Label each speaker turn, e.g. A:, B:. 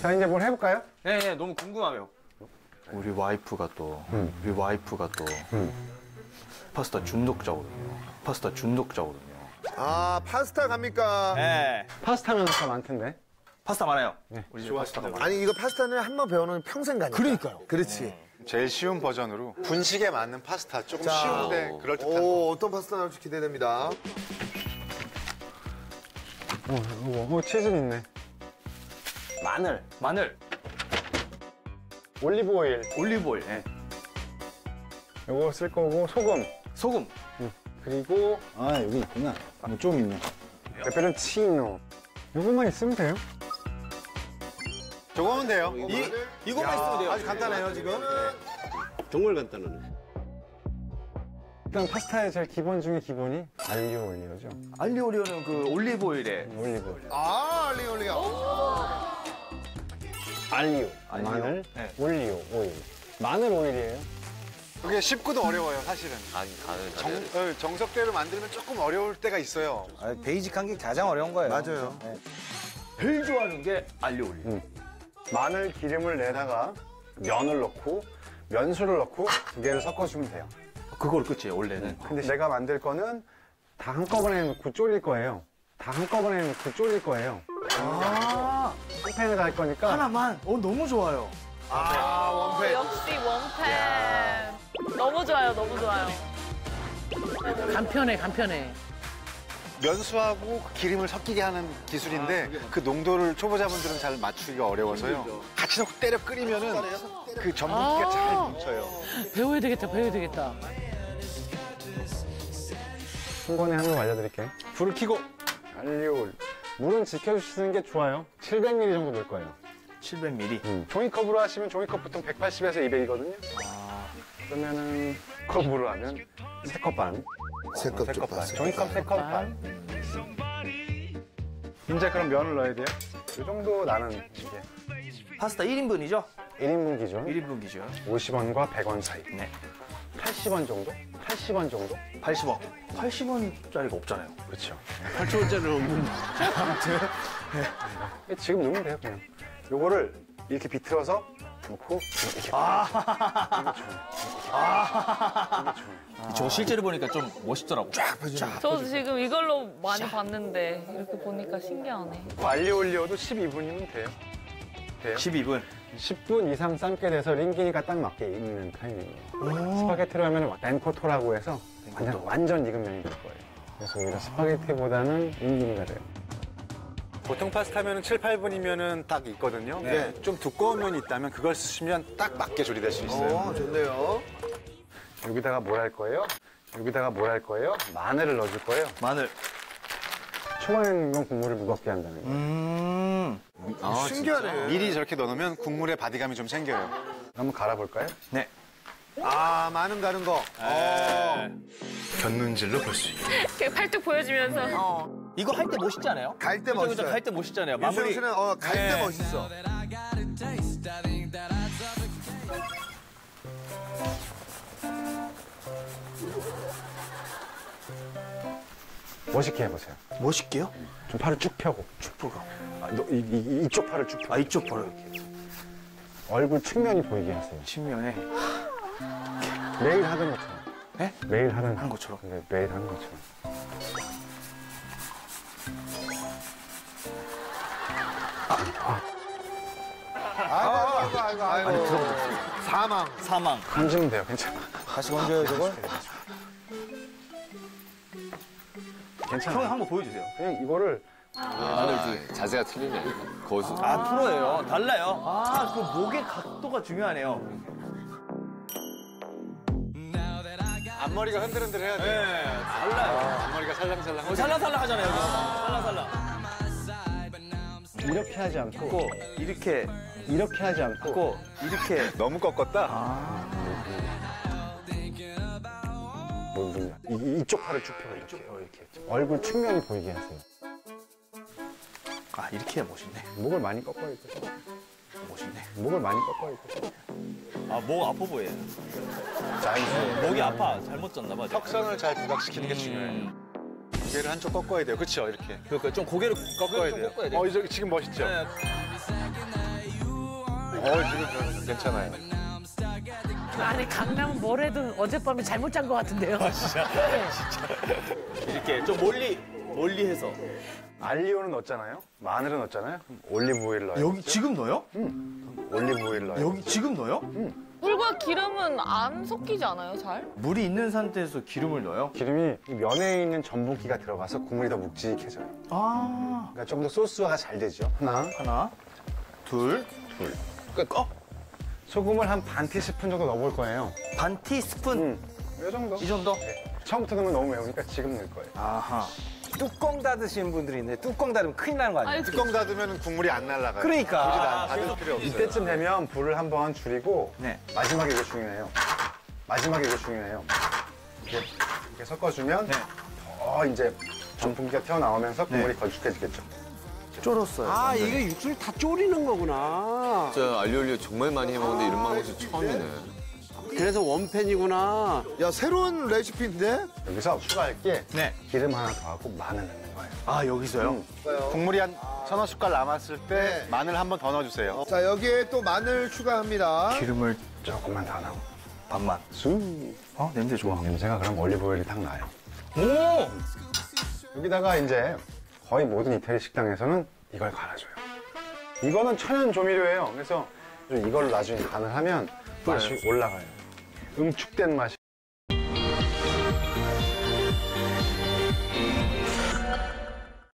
A: 자 이제 뭘 해볼까요?
B: 네, 네, 너무 궁금하네요. 우리 와이프가 또, 우리 와이프가 또, 파스타 중독자거든요. 파스타 중독자거든요.
C: 아 파스타 갑니까?
B: 네.
A: 파스타면 더 많던데.
B: 파스타 많아요. 우리 집 파스타가 많아요.
C: 아니 이거 파스타는 한 번 배워놓으면 평생 가니까. 그러니까요. 그렇지.
D: 제일 쉬운 버전으로 분식에 맞는 파스타 조금
C: 자,
D: 쉬운데 그럴듯한 거.
C: 오 어떤 파스타 나올지 기대됩니다.
A: 어, 어, 어 치즈 있네. 마늘,
B: 마늘,
A: 올리브 오일.
B: 올리브 오일, 예.
A: 요거 쓸 거고 소금.
B: 소금,
A: 그리고
E: 아 여기 있구나. 뭐 좀 있네.
A: 페페론치노. 요것만 있으면 돼요.
D: 저거면 돼요.
B: 이, 이거만 있으면 돼요.
C: 아주 간단해요 지금.
E: 정말 간단하네.
A: 일단 파스타의 제일 기본 중에 기본이 알리오 올리오죠.
B: 알리오 올리오는 그 올리브 오일에
A: 올리브 오일.
C: 아 알리오 올리오.
A: 알리오.
B: 알리오?
A: 마늘,
B: 네.
A: 올리오 오일. 마늘 오일이에요.
D: 그게 쉽고도 어려워요, 사실은.
F: 간, 간을
D: 정, 어, 정석대로 만들면 조금 어려울 때가 있어요.
E: 아, basic한 게 가장 어려운 거예요.
C: 맞아요.
B: 제일 좋아하는 게 알리오 오일.
A: 마늘 기름을 내다가 면을 넣고 면수를 넣고 두 개를 섞어주면 돼요.
B: 그걸 끝이에요, 원래는.
A: 근데 제가 만들 거는 다 한꺼번에 넣고 졸일 거예요. 다 한꺼번에 넣고 졸일 거예요.
B: 아,
A: 한 팬에 갈 거니까
B: 하나만? 어, 너무 좋아요.
C: 아 원패.
G: 역시 원팬. 너무 좋아요, 너무 좋아요.
H: 간편해, 간편해.
D: 면수하고 그 기름을 섞이게 하는 기술인데 그 농도를 초보자분들은 잘 맞추기가 어려워서요. 같이 넣고 때려 끓이면은 그 전분기가 잘 뭉쳐요.
H: 배워야 되겠다, 배워야 되겠다.
A: 한 번에 하는 거 알려드릴게요. 불을 켜고 알리오 물은 지켜주시는 게 좋아요. 700ml 정도 넣을 거예요.
B: 700ml.
A: 종이컵으로 하시면 종이컵 보통 180에서 200이거든요. 그러면은 컵으로 하면 3컵 반.
C: 세컵 좀
A: 반.
C: 봤어요.
A: 종이컵 3컵 반. 이제 그럼 면을 넣어야 돼요. 이 정도 나는 이게
B: 파스타 1인분이죠?
A: 1인분 기준
B: 1인분 기준.
A: 50원과 100원 사이.
B: 네.
A: 80원 정도? 80원 정도?
B: 80원. 80원짜리가 없잖아요.
A: 그렇죠.
E: 8초짜리는 없는데.
A: 지금 넣으면 돼요, 그냥. 요거를 이렇게 비틀어서 놓고 이렇게.
B: 저 실제로 보니까 좀 멋있더라고. 쫙
G: 저도 지금 이걸로 많이 봤는데 이렇게 보니까 신기하네.
A: 알리오 올리오도 12분이면 돼요. 돼요?
B: 12분.
A: 10분 이상 삶게 돼서 링기니가 딱 맞게 익는 타이밍이에요. 스파게티로 하면 렌코토라고 해서 완전, 완전 익은 면이 될 거예요. 그래서 오히려 스파게티보다는 링기니가 돼요.
D: 보통 파스타면은 7, 8분이면은 딱 있거든요. 네. 좀 두꺼운 면이 있다면 그걸 쓰시면 딱 맞게 조리될 수 있어요.
C: 어 좋네요.
A: 여기다가 뭘 할 거예요? 여기다가 뭘 할 거예요? 마늘을 넣어줄 거예요.
B: 마늘.
A: 초반에는 이건 국물을 무겁게 한다는 거예요.
B: 음.
C: 신기하네.
D: 미리 저렇게 넣어놓으면 국물에 바디감이 좀 생겨요.
A: 한번 갈아볼까요?
B: 네.
C: 아 많은 가는 거. 어.
D: 견눈질로 볼 수 있어요.
G: 이렇게 팔뚝 보여주면서.
B: 이거 할 때 멋있지 않아요?
C: 갈 때? 멋있어요.
B: 갈 때 멋있잖아요.
C: 유수영
B: 마무리.
C: 씨는 어, 갈때
B: 네.
C: 멋있어.
A: 멋있게 해보세요.
B: 멋있게요?
A: 좀 팔을 쭉 펴고. 쭉 펴고. 아, 너, 이, 이, 이쪽 팔을 쭉 펴고.
B: 아, 이쪽 벌어.
A: 얼굴 측면이 보이게 하세요.
B: 측면에
A: 매일 하던 것처럼.
B: 네?
A: 매일 하던
B: 하는 것처럼.
A: 네, 매일 하는 것처럼.
C: 아이고 아이고 아이고 아이고. 사망.
B: 사망.
A: 만지면 돼요. 괜찮아.
E: 다시 건져요, 저걸?
A: 괜찮아.
B: 형 한번 보여주세요.
A: 그냥 이거를
F: 자세가 틀리네. 거수.
B: 아, 프로예요. 달라요. 아, 그 목의 각도가 중요하네요.
D: 앞머리가 흔들흔들 해야 돼요.
B: 네, 달라요.
D: 앞머리가 살랑살랑.
B: 어, 살랑살랑 하잖아요, 여기. 살랑살랑.
A: 이렇게 하지 않고
B: 고 이렇게,
A: 이렇게 하지 않고
B: 고 이렇게.
D: 너무 꺾었다.
A: 뭐, 뭐, 이, 이쪽 팔을 쭉 펴고 이렇게, 어, 이렇게 얼굴 측면이 보이게 하세요.
B: 아, 이렇게 해야 멋있네.
A: 목을 많이 꺾어야 돼.
B: 멋있네.
A: 목을 많이 꺾어야 돼.
B: 아, 목 아파 보여요.
A: nice.
B: 목이 아파. 잘못 잤나 봐.
D: 턱선을 잘 부각시키는 게 중요해요. 고개를 한쪽 꺾어야 돼요. 그렇죠? 이렇게.
B: 그러니까 좀 고개를
D: 꺾어야
B: 좀
D: 돼요.
B: 꺾어야 돼요.
D: 어, 이제 지금 멋있죠?
B: 네.
D: 어, 지금
B: 괜찮아요.
H: 아니 강남은 뭘 해도 어젯밤에 잘못 잔 것 같은데요.
B: 이렇게 좀 멀리 멀리 해서.
A: 알리오는 넣었잖아요. 마늘은 넣었잖아요. 그럼 올리브 오일 넣어요.
B: 여기 지금 넣어요?
A: 올리브 오일 넣어요.
B: 여기 지금 넣어요?
G: 물과 기름은 안 섞이지 않아요, 잘?
B: 물이 있는 상태에서 기름을 넣어요?
A: 기름이 이 면에 있는 전분기가 들어가서 국물이 더 묵직해져요.
B: 아
A: 그러니까 좀 더 소스화가 잘 되죠. 하나,
B: 하나, 둘,
A: 둘.
B: 끝. 어?
A: 소금을 한 반 티스푼 정도 넣어볼 거예요.
B: 반 티스푼.
A: 음, 이 정도.
B: 이 정도?
A: 처음부터 넣으면 너무 매우니까 지금 넣을 거예요.
B: 아하.
E: 뚜껑 닫으시는 분들이 있는데 뚜껑 닫으면 큰일 나는 거 아니에요?
G: 아니,
D: 뚜껑 닫으면 국물이 안 날아가요.
E: 그러니까.
D: 굳이 다 닫을 필요 없어요.
A: 이때쯤 되면 불을 한번 줄이고
B: 네.
A: 마지막에 이게 중요해요. 마지막에 이게 중요해요. 이렇게, 이렇게 섞어주면
B: 네.
A: 더 이제 전분기가 튀어나오면서 국물이
B: 네.
A: 걸쭉해지겠죠.
B: 쫄았어요.
E: 아, 이게 육수를 다 졸이는 거구나.
F: 진짜 알리올리오 정말 많이 해먹는데 이런 방법이 처음이네.
E: 그래서 원팬이구나.
C: 야, 새로운 레시피인데?
A: 여기서 추가할 게
B: 네.
A: 기름 하나 더 하고 마늘 넣는 거예요.
B: 아 여기서요?
D: 국물이 한 서너 숟갈 남았을 때
C: 네.
D: 마늘 한 번 더 넣어주세요.
C: 자, 여기에 또 마늘 추가합니다.
B: 기름을
A: 조금만 더 넣고
B: 반만. 쑥어 냄새 좋아.
A: 냄새가 그럼 올리브 오일이 딱 나요.
B: 오.
A: 여기다가 이제 거의 모든 이태리 식당에서는 이걸 갈아줘요. 이거는 천연 조미료예요. 그래서 이걸 나중에 간을 하면 맛이 올라가요. 응축된 맛이